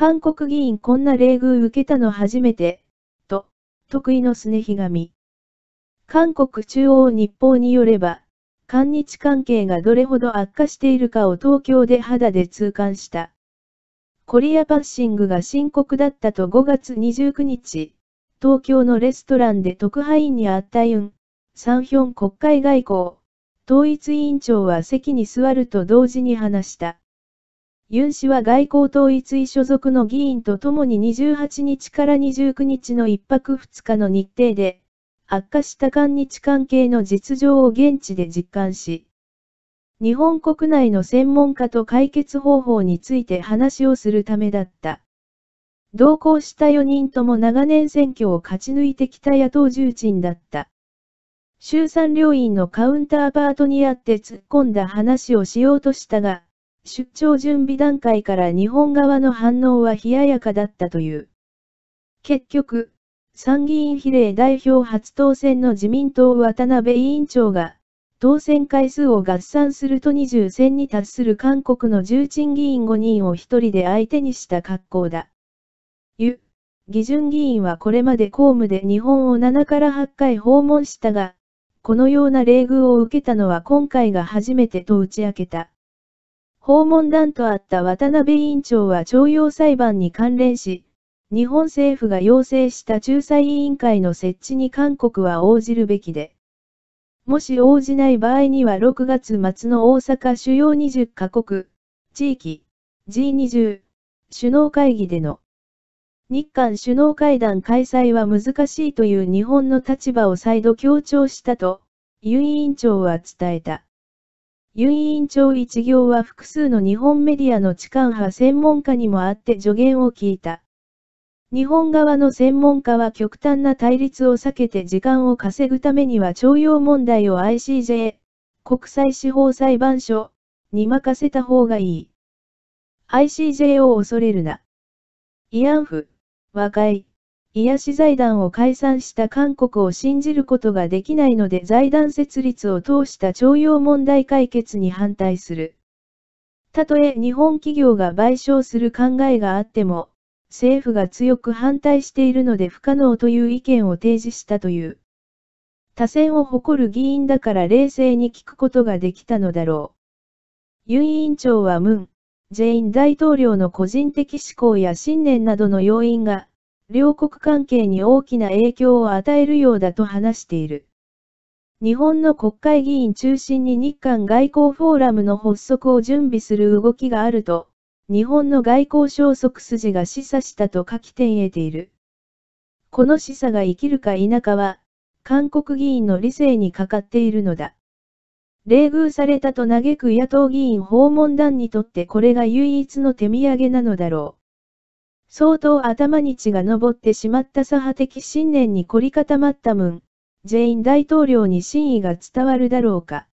韓国議員こんな礼遇受けたの初めて、と、得意のすねひがみ。韓国中央日報によれば、韓日関係がどれほど悪化しているかを東京で肌で痛感した。コリアパッシングが深刻だったと5月29日、東京のレストランで特派員に会ったユン、サンヒョン国会外交、統一委員長は席に座ると同時に話した。ユン氏は外交統一委所属の議員と共に28日から29日の1泊2日の日程で、悪化した韓日関係の実情を現地で実感し、日本国内の専門家と解決方法について話をするためだった。同行した4人とも長年選挙を勝ち抜いてきた野党重鎮だった。衆参両院のカウンターパートにあって突っ込んだ話をしようとしたが、出張準備段階から日本側の反応は冷ややかだったという。結局、参議院比例代表初当選の自民党渡辺委員長が、当選回数を合算すると20選に達する韓国の重鎮議員5人を一人で相手にした格好だ。ゆ、議順議員はこれまで公務で日本を7から8回訪問したが、このような礼遇を受けたのは今回が初めてと打ち明けた。訪問団とあった渡辺委員長は徴用裁判に関連し、日本政府が要請した仲裁委員会の設置に韓国は応じるべきで、もし応じない場合には6月末の大阪主要20カ国、地域、G20、首脳会議での日韓首脳会談開催は難しいという日本の立場を再度強調したと、ユン委員長は伝えた。ユン委員長一行は複数の日本メディアの痴漢派専門家にもあって助言を聞いた。日本側の専門家は極端な対立を避けて時間を稼ぐためには徴用問題を ICJ、国際司法裁判所に任せた方がいい。ICJ を恐れるな。慰安婦、和解、癒し財団を解散した韓国を信じることができないので財団設立を通した徴用問題解決に反対する。たとえ日本企業が賠償する考えがあっても、政府が強く反対しているので不可能という意見を提示したという。多選を誇る議員だから冷静に聞くことができたのだろう。ユン委員長はムン、ジェイン大統領の個人的思考や信念などの要因が、両国関係に大きな影響を与えるようだと話している。日本の国会議員中心に日韓外交フォーラムの発足を準備する動きがあると、日本の外交消息筋が示唆したと書き点得ている。この示唆が生きるか否かは、韓国議員の理性にかかっているのだ。冷遇されたと嘆く野党議員訪問団にとってこれが唯一の手土産なのだろう。相当頭に血が昇ってしまった左派的信念に凝り固まったムン、全員大統領に真意が伝わるだろうか。